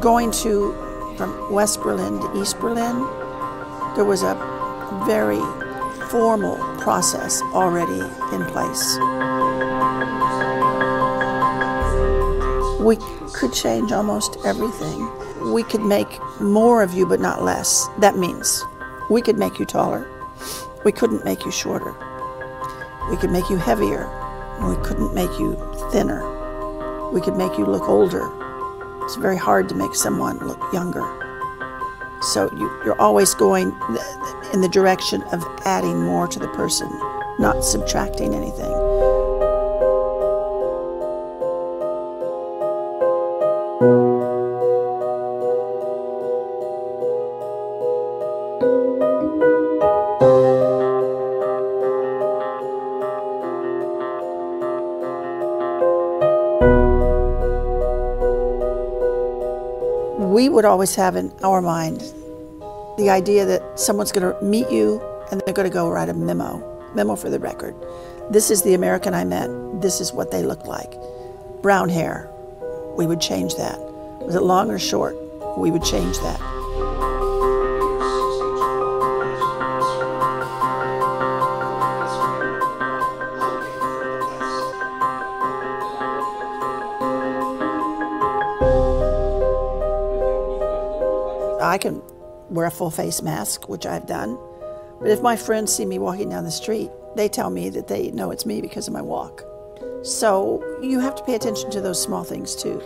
Going to from West Berlin to East Berlin, there was a very formal process already in place. We could change almost everything. We could make more of you, but not less. That means we could make you taller. We couldn't make you shorter. We could make you heavier. We couldn't make you thinner. We could make you look older. It's very hard to make someone look younger. So you, you're always going in the direction of adding more to the person, not subtracting anything. We would always have in our mind the idea that someone's going to meet you and they're going to go write a memo, memo for the record. This is the American I met. This is what they look like. Brown hair, we would change that. Was it long or short? We would change that. I can wear a full face mask, which I've done. But if my friends see me walking down the street, they tell me that they know it's me because of my walk. So you have to pay attention to those small things too.